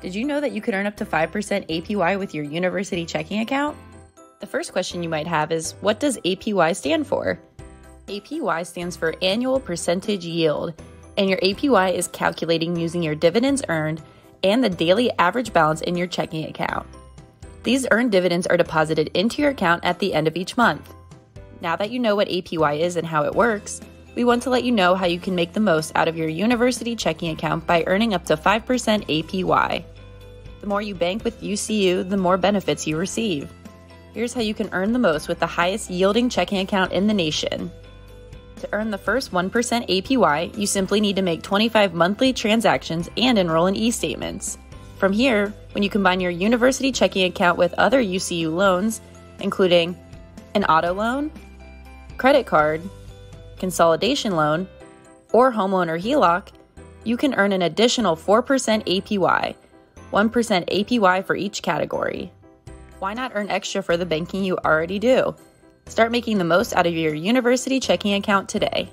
Did you know that you could earn up to 5% APY with your university checking account? The first question you might have is what does APY stand for? APY stands for annual percentage yield, and your APY is calculating using your dividends earned and the daily average balance in your checking account. These earned dividends are deposited into your account at the end of each month. Now that you know what APY is and how it works, we want to let you know how you can make the most out of your university checking account by earning up to 5% APY. The more you bank with UCU, the more benefits you receive. Here's how you can earn the most with the highest yielding checking account in the nation. To earn the first 1% APY, you simply need to make 25 monthly transactions and enroll in e statements. From here, when you combine your university checking account with other UCU loans, including an auto loan, credit card, consolidation loan, or homeowner HELOC, you can earn an additional 4% APY, 1% APY for each category. Why not earn extra for the banking you already do? Start making the most out of your university checking account today.